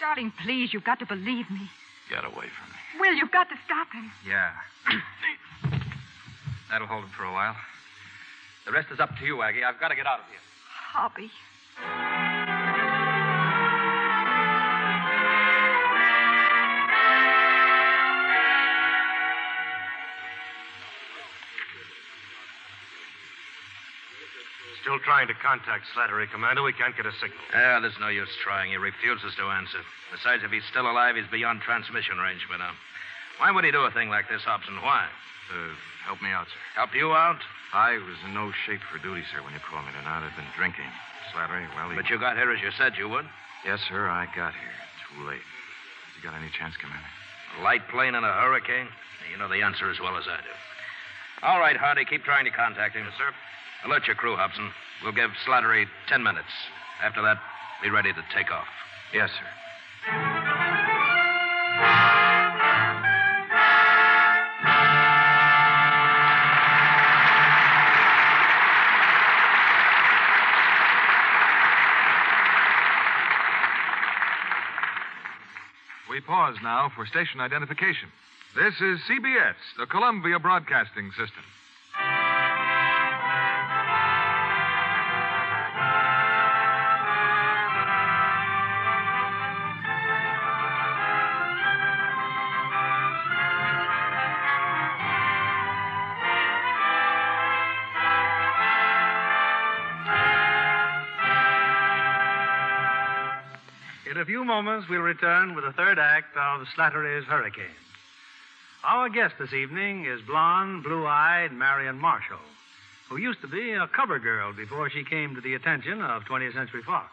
Darling, please, you've got to believe me. Get away from me. Will, you've got to stop him. Yeah. (clears throat) That'll hold him for a while. The rest is up to you, Aggie. I've got to get out of here. Hobby. Still trying to contact Slattery, Commander. We can't get a signal. Ah, there's no use trying. He refuses to answer. Besides, if he's still alive, he's beyond transmission range by now. Why would he do a thing like this, Hobson? Why? Uh, help me out, sir. Help you out? I was in no shape for duty, sir, when you called me tonight. I've been drinking. Slattery, well, he... But you got here as you said you would. Yes, sir, I got here. Too late. You got any chance, Commander? A light plane in a hurricane? You know the answer as well as I do. All right, Hardy, keep trying to contact him. Yes, sir. Alert your crew, Hobson. We'll give Slattery ten minutes. After that, be ready to take off. Yes, sir. We pause now for station identification. This is CBS, the Columbia Broadcasting System. We'll return with the third act of Slattery's Hurricane. Our guest this evening is blonde, blue eyed Marion Marshall, who used to be a cover girl before she came to the attention of 20th Century Fox.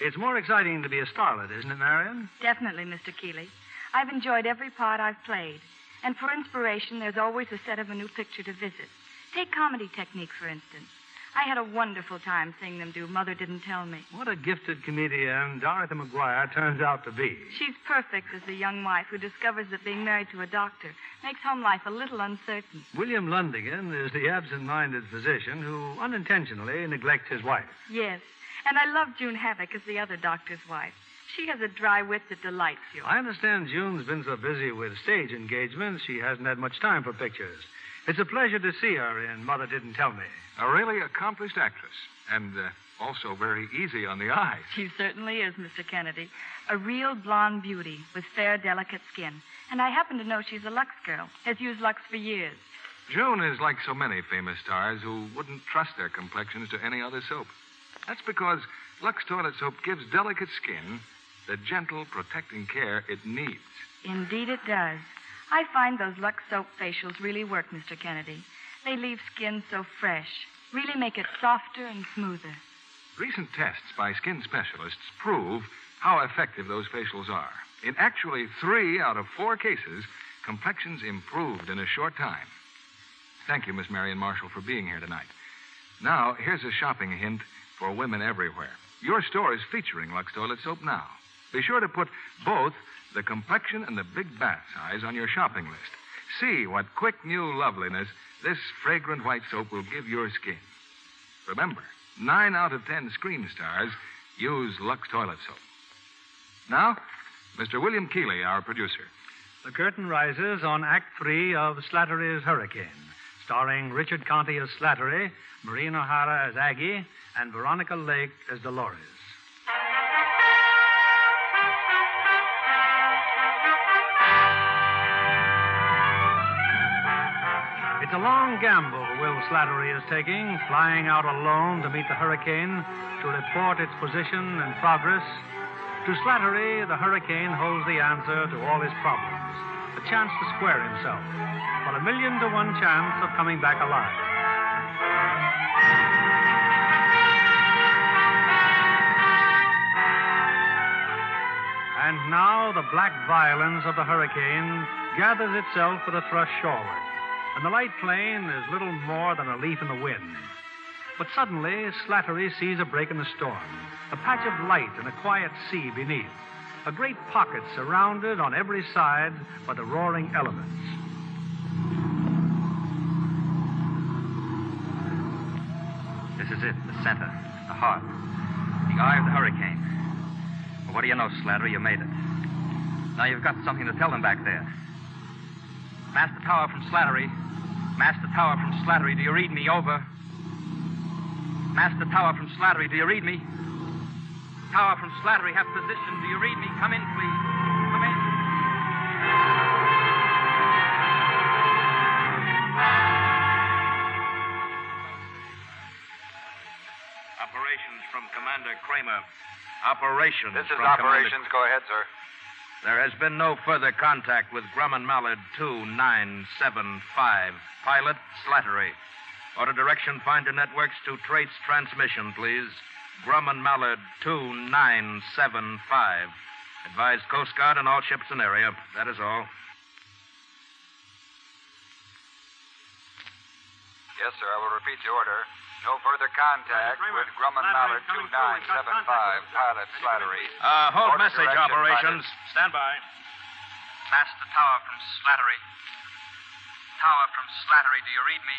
It's more exciting to be a starlet, isn't it, Marion? Definitely, Mr. Keighley. I've enjoyed every part I've played. And for inspiration, there's always a set of a new picture to visit. Take comedy technique, for instance. I had a wonderful time seeing them do Mother Didn't Tell Me. What a gifted comedian Dorothy McGuire turns out to be. She's perfect as the young wife who discovers that being married to a doctor makes home life a little uncertain. William Lundigan is the absent minded physician who unintentionally neglects his wife. Yes. And I love June Havoc as the other doctor's wife. She has a dry wit that delights you. I understand June's been so busy with stage engagements, she hasn't had much time for pictures. It's a pleasure to see her in Mother Didn't Tell Me. A really accomplished actress, and uh, also very easy on the eyes. She certainly is, Mr. Kennedy. A real blonde beauty with fair, delicate skin. And I happen to know she's a Lux girl, has used Lux for years. June is like so many famous stars who wouldn't trust their complexions to any other soap. That's because Lux toilet soap gives delicate skin the gentle, protecting care it needs. Indeed, it does. I find those Lux soap facials really work, Mr. Kennedy. They leave skin so fresh, really make it softer and smoother. Recent tests by skin specialists prove how effective those facials are. In actually three out of four cases, complexions improved in a short time. Thank you, Miss Marion Marshall, for being here tonight. Now, here's a shopping hint for women everywhere. Your store is featuring Lux Toilet Soap now. Be sure to put both the complexion and the big bath size on your shopping list. See what quick new loveliness this fragrant white soap will give your skin. Remember, nine out of ten screen stars use Lux Toilet Soap. Now, Mr. William Keighley, our producer. The curtain rises on Act Three of Slattery's Hurricane, starring Richard Conte as Slattery, Maureen O'Hara as Aggie, and Veronica Lake as Dolores. It's a long gamble Will Slattery is taking, flying out alone to meet the hurricane, to report its position and progress. To Slattery, the hurricane holds the answer to all his problems, a chance to square himself, but a million to one chance of coming back alive. And now the black violence of the hurricane gathers itself for a thrust shoreward, and the light plane is little more than a leaf in the wind. But suddenly, Slattery sees a break in the storm, a patch of light and a quiet sea beneath, a great pocket surrounded on every side by the roaring elements. This is it, the center, the heart, the eye of the hurricane. Well, what do you know, Slattery? You made it. Now you've got something to tell them back there. Master Tower from Slattery. Master Tower from Slattery, do you read me? Over. Master Tower from Slattery, do you read me? Tower from Slattery, have position. Do you read me? Come in, please. Come in. Operations from Commander Kramer. Operations. This is from operations. Commander... Go ahead, sir. There has been no further contact with Grumman Mallard 2975. Pilot Slattery. Order direction finder networks to trace transmission, please. Grumman Mallard 2975. Advise Coast Guard and all ships in area. That is all. Yes, sir. I will repeat the order. No further contact with Grumman Mallard 2975, pilot Slattery. Uh, hold Order message direction operations. Stand by. Master Tower from Slattery. Tower from Slattery, do you read me?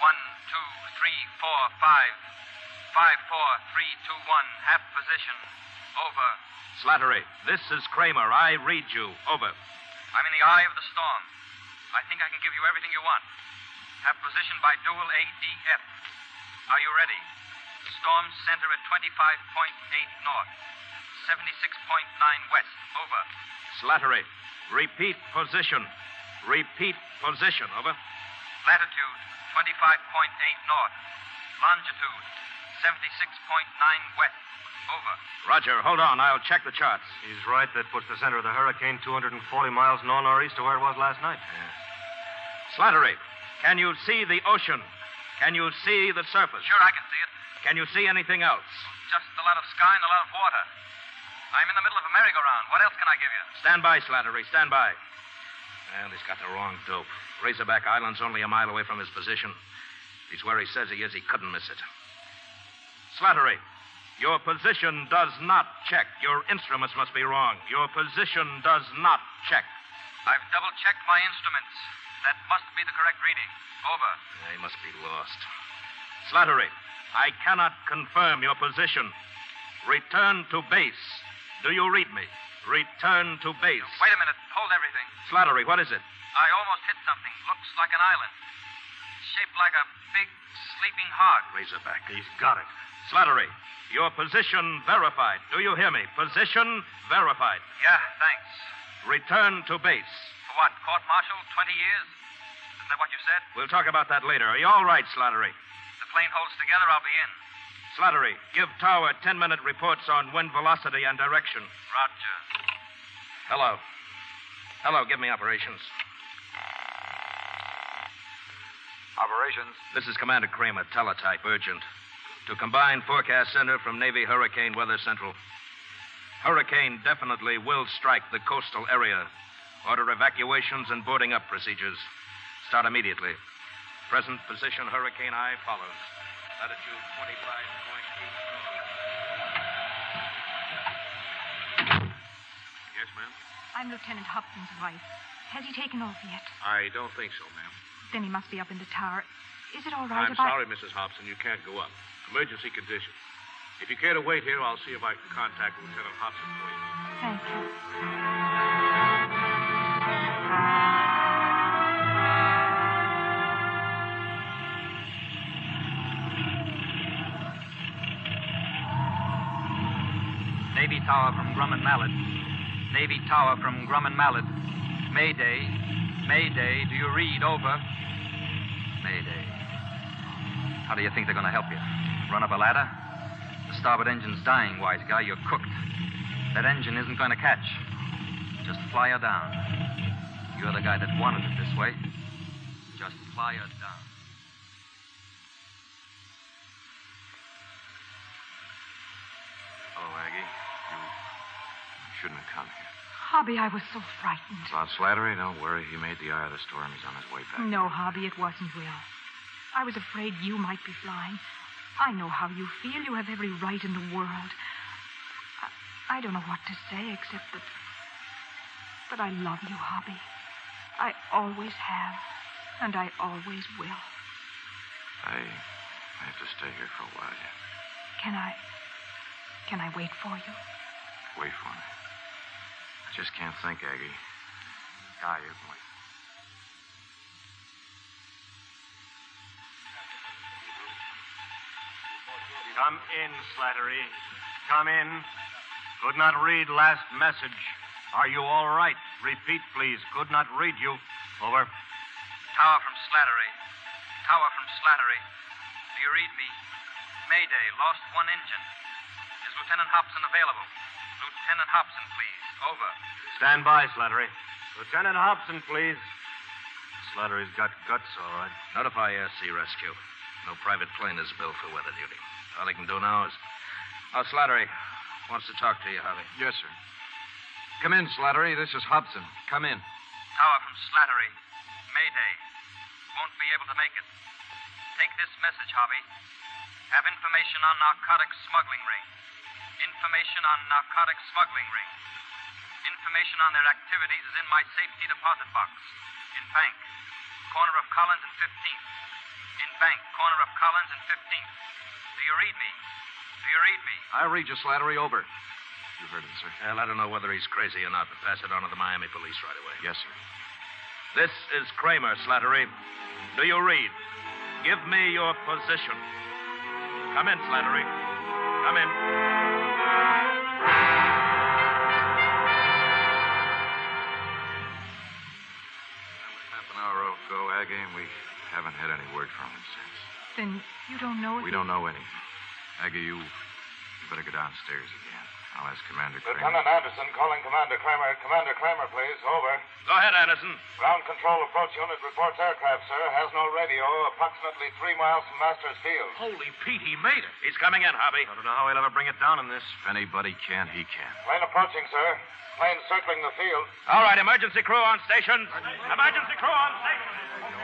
One, two, three, four, five. Five, four, three, two, one. Half position. Over. Slattery, this is Kramer. I read you. Over. I'm in the eye of the storm. I think I can give you everything you want. Have position by dual ADF. Are you ready? The storm center at 25.8 north, 76.9 west. Over. Slattery, repeat position. Repeat position. Over. Latitude 25.8 north, longitude 76.9 west. Over. Roger, hold on. I'll check the charts. He's right. That puts the center of the hurricane 240 miles north northeast of where it was last night. Slattery, can you see the ocean? Can you see the surface? Sure, I can see it. Can you see anything else? Just a lot of sky and a lot of water. I'm in the middle of a merry-go-round. What else can I give you? Stand by, Slattery. Stand by. Well, he's got the wrong dope. Razorback Island's only a mile away from his position. If he's where he says he is, he couldn't miss it. Slattery, your position does not check. Your instruments must be wrong. Your position does not check. I've double-checked my instruments. That must be the correct reading. Over. He must be lost. Slattery, I cannot confirm your position. Return to base. Do you read me? Return to base. Wait a minute. Hold everything. Slattery, what is it? I almost hit something. Looks like an island. Shaped like a big sleeping hog. Razorback. He's got it. Slattery, your position verified. Do you hear me? Position verified. Yeah, thanks. Return to base. What? Court martial? 20 years? Isn't that what you said? We'll talk about that later. Are you all right, Slattery? If the plane holds together, I'll be in. Slattery, give Tower 10 minute reports on wind velocity and direction. Roger. Hello. Hello, give me operations. Operations. This is Commander Kramer, teletype, urgent. To Combined Forecast Center from Navy Hurricane Weather Central. Hurricane definitely will strike the coastal area. Order evacuations and boarding up procedures. Start immediately. Present position Hurricane Eye follows. Latitude 25.8. Yes, ma'am? I'm Lieutenant Hobson's wife. Has he taken off yet? I don't think so, ma'am. Then he must be up in the tower. Is it all right I'm if I... sorry, Mrs. Hobson. You can't go up. Emergency condition. If you care to wait here, I'll see if I can contact Lieutenant Hobson for you. Thank you. Navy Tower from Grumman Mallard. Navy Tower from Grumman Mallard. Mayday. Mayday. Do you read? Over. Mayday. How do you think they're going to help you? Run up a ladder? The starboard engine's dying, wise guy. You're cooked. That engine isn't going to catch. Just fly her down. You're the guy that wanted it this way. Just fly her down. Hello, Aggie. You, you shouldn't have come here. Hobby, I was so frightened. About Slattery, don't worry. He made the eye of the storm. He's on his way back. No, Hobby, it wasn't Will. I was afraid you might be flying. I know how you feel. You have every right in the world. I, I don't know what to say except that. But I love you, Hobby. I always have, and I always will. I, I have to stay here for a while yet. Can I. Can I wait for you? Wait for me. I just can't think, Aggie. Guy, you can wait. Come in, Slattery. Come in. Could not read last message. Are you all right? Repeat, please. Could not read you. Over. Tower from Slattery. Tower from Slattery. Do you read me? Mayday. Lost one engine. Is Lieutenant Hobson available? Lieutenant Hobson, please. Over. Stand by, Slattery. Lieutenant Hobson, please. Slattery's got guts, all right. Notify Air Sea Rescue. No private plane is built for weather duty. All he can do now is. Oh, Slattery wants to talk to you, Harvey. Yes, sir. Come in, Slattery. This is Hobson. Come in. Tower from Slattery. Mayday. Won't be able to make it. Take this message, Hobby. Have information on narcotics smuggling ring. Information on narcotics smuggling ring. Information on their activities is in my safety deposit box. In bank. Corner of Collins and 15th. In bank. Corner of Collins and 15th. Do you read me? Do you read me? I read you, Slattery. Over. You heard him, sir. Well, I don't know whether he's crazy or not, but pass it on to the Miami police right away. Yes, sir. This is Kramer, Slattery. Do you read? Give me your position. Come in, Slattery. Come in. Half an hour ago, Aggie, and we haven't had any word from him since. Then you don't know if We he- don't know anything. Aggie, you, you You better go downstairs again. I'll ask Commander Kramer. Lieutenant Anderson calling Commander Kramer. Commander Kramer, please. Over. Go ahead, Anderson. Ground control approach unit reports aircraft, sir. Has no radio. Approximately three miles from Masters Field. Holy Pete, he made it. He's coming in, Hobby. I don't know how he'll ever bring it down in this. If anybody can, he can. Plane approaching, sir. Plane circling the field. All right, emergency crew on station. Emergency crew on station.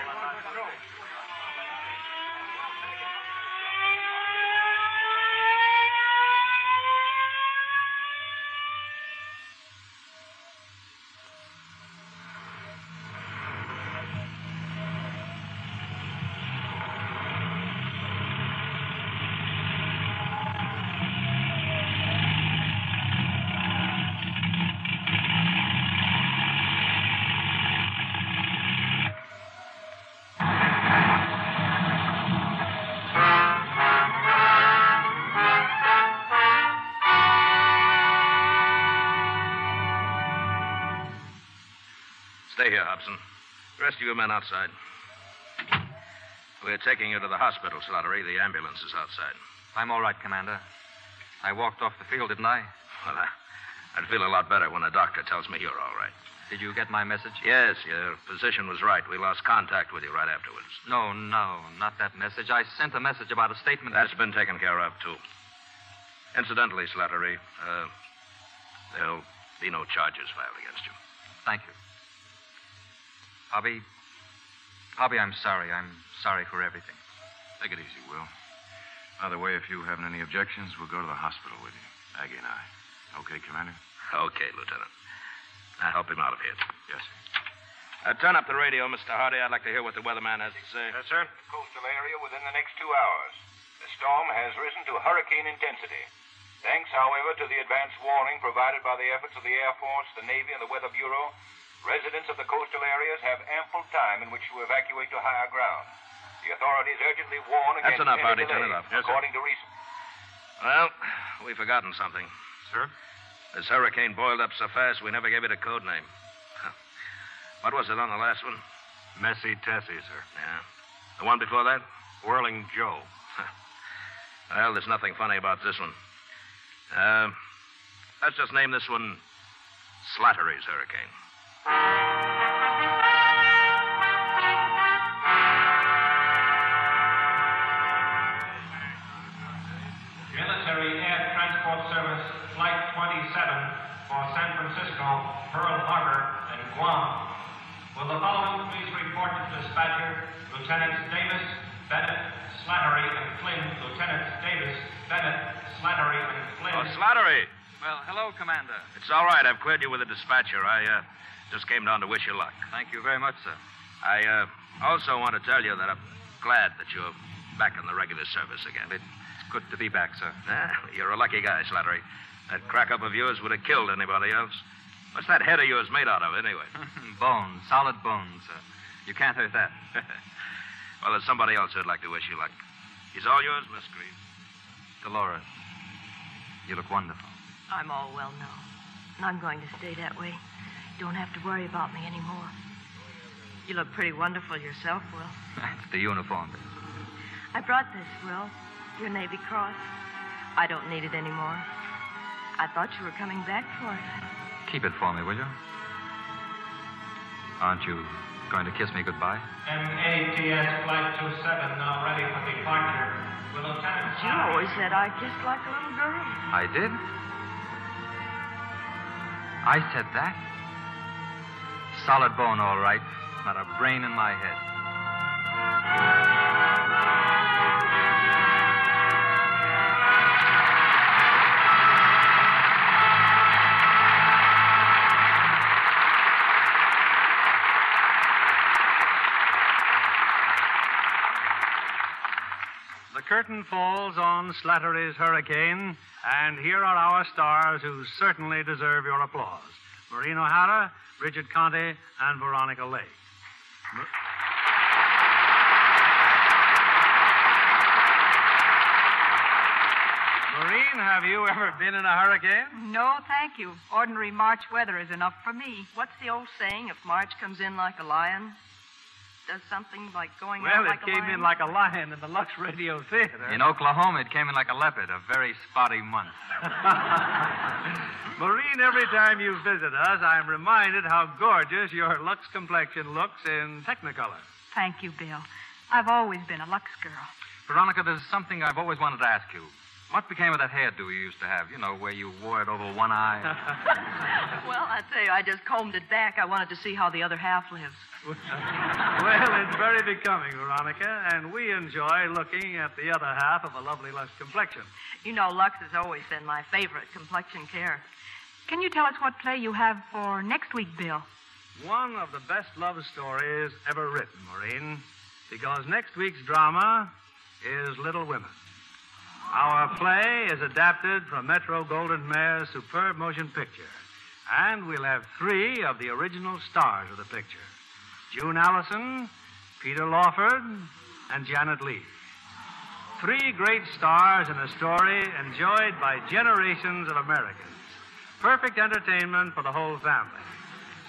Rest of you men outside. We're taking you to the hospital, Slattery. The ambulance is outside. I'm all right, Commander. I walked off the field, didn't I? Well, I, I'd feel a lot better when a doctor tells me you're all right. Did you get my message? Yes, your position was right. We lost contact with you right afterwards. No, no, not that message. I sent a message about a statement. That's been taken care of, too. Incidentally, Slattery, uh, there'll be no charges filed against you. Thank you. Hobby, Hobby, I'm sorry. I'm sorry for everything. Take it easy, Will. By the way, if you haven't any objections, we'll go to the hospital with you. Aggie and I. Okay, Commander? Okay, Lieutenant. Now help him out of here. Yes, Uh, turn up the radio, Mr. Hardy. I'd like to hear what the weatherman has to say. Yes, sir. Coastal area within the next two hours. The storm has risen to hurricane intensity. Thanks, however, to the advance warning provided by the efforts of the Air Force, the Navy, and the Weather Bureau, residents of the coastal areas have ample time in which to evacuate to higher ground. The authorities urgently warn That's against enough, any Hardy. Turn delay, it up. Yes, sir. according to recent. Well, we've forgotten something. Sir? This hurricane boiled up so fast we never gave it a code name. (laughs) What was it on the last one? Messy Tessie, sir. Yeah. The one before that? Whirling Joe. (laughs) Well, there's nothing funny about this one. Uh, let's just name this one Slattery's Hurricane. Military Air Transport Service Flight 27 for San Francisco, Pearl Harbor, and Guam. Will the following please report to dispatcher Lieutenants Davis, Bennett, Slattery, and Flynn. Lieutenants Davis, Bennett, Slattery, and Flynn. Oh, Slattery. Well, hello, Commander. It's all right. I've cleared you with the dispatcher. I uh, just came down to wish you luck. Thank you very much, sir. I uh, also want to tell you that I'm glad that you're back in the regular service again. It's good to be back, sir. Ah, you're a lucky guy, Slattery. That crack up of yours would have killed anybody else. What's that head of yours made out of, anyway? (laughs) bones, solid bones, sir. You can't hurt that. (laughs) well, there's somebody else who'd like to wish you luck. He's all yours, Miss Green. Dolores, you look wonderful. I'm all well now. And I'm going to stay that way. You don't have to worry about me anymore. You look pretty wonderful yourself, Will. It's the uniform. I brought this, Will. Your Navy Cross. I don't need it anymore. I thought you were coming back for it. Keep it for me, will you? Aren't you going to kiss me goodbye? MATS Flight 27 now uh, ready for departure. Will Lieutenant You always said I kissed like a little girl. I did? I said that? Solid bone, all right. Not a brain in my head. The curtain falls on Slattery's Hurricane, and here are our stars who certainly deserve your applause Maureen O'Hara, Richard Conte, and Veronica Lake. Maureen, have you ever been in a hurricane? No, thank you. Ordinary March weather is enough for me. What's the old saying? If March comes in like a lion, does something like going Well, out it like a came lion? in like a lion in the Lux Radio Theater. In Oklahoma, it came in like a leopard, a very spotty month. (laughs) Maureen, every time you visit us, I'm reminded how gorgeous your Lux complexion looks in Technicolor. Thank you, Bill. I've always been a Lux girl. Veronica, there's something I've always wanted to ask you. What became of that hairdo you used to have? You know, where you wore it over one eye. (laughs) Well, I tell you, I just combed it back. I wanted to see how the other half lives. (laughs) well, it's very becoming, Veronica, and we enjoy looking at the other half of a lovely Lux complexion. You know, Lux has always been my favorite complexion care. Can you tell us what play you have for next week, Bill? One of the best love stories ever written, Maureen, because next week's drama is Little Women. Our play is adapted from Metro-Goldwyn-Mayer's superb motion picture, and we'll have three of the original stars of the picture June Allyson, Peter Lawford, and Janet Leigh. Three great stars in a story enjoyed by generations of Americans. Perfect entertainment for the whole family.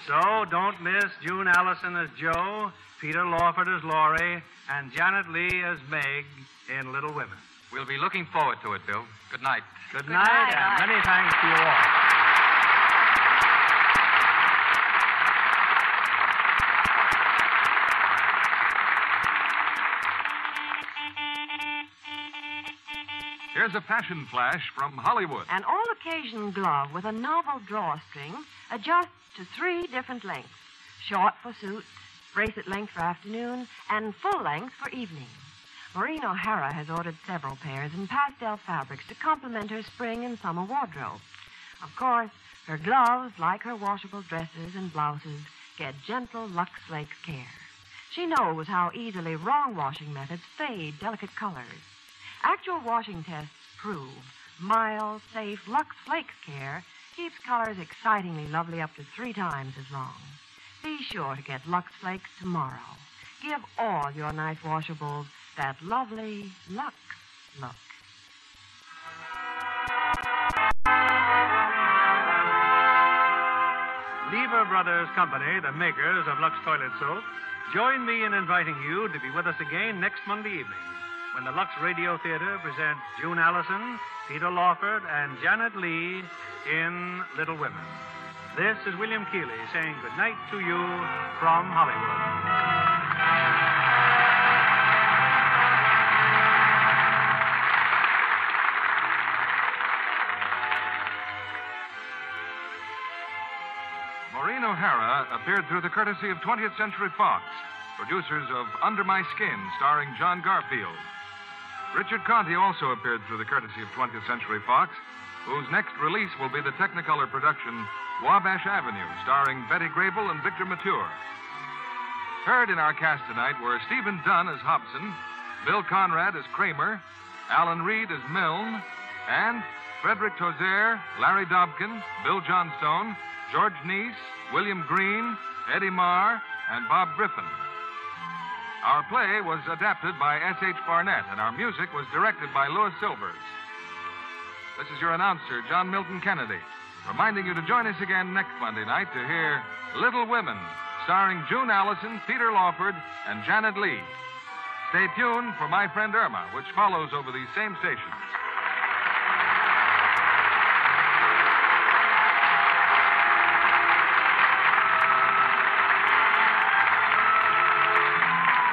So don't miss June Allyson as Jo, Peter Lawford as Laurie, and Janet Leigh as Meg in Little Women. We'll be looking forward to it, Bill. Good night. Good night, and many thanks to you all. Here's a fashion flash from Hollywood. An all occasion glove with a novel drawstring adjusts to three different lengths short for suits, bracelet length for afternoon, and full length for evening. Maureen O'Hara has ordered several pairs in pastel fabrics to complement her spring and summer wardrobe. Of course, her gloves, like her washable dresses and blouses, get gentle Lux Flakes care. She knows how easily wrong washing methods fade delicate colors. Actual washing tests prove mild, safe Lux Flakes care keeps colors excitingly lovely up to three times as long. Be sure to get Lux Flakes tomorrow. Give all your nice washables that lovely Lux look. Lever Brothers Company, the makers of Lux Toilet Soap, join me in inviting you to be with us again next Monday evening when the Lux Radio Theater presents June Allyson, Peter Lawford, and Janet Leigh in Little Women. This is William Keighley saying good night to you from Hollywood. Appeared through the courtesy of 20th Century Fox, producers of Under My Skin, starring John Garfield. Richard Conte also appeared through the courtesy of 20th Century Fox, whose next release will be the Technicolor production Wabash Avenue, starring Betty Grable and Victor Mature. Heard in our cast tonight were Stephen Dunne as Hobson, Bill Conrad as Kramer, Alan Reed as Milne, and Frederick Tozere, Larry Dobkin, Bill Johnstone, George Neise, William Green, Eddie Marr, and Bob Griffin. Our play was adapted by S.H. Barnett, and our music was directed by Louis Silvers. This is your announcer, John Milton Kennedy, reminding you to join us again next Monday night to hear Little Women, starring June Allyson, Peter Lawford, and Janet Leigh. Stay tuned for My Friend Irma, which follows over these same stations.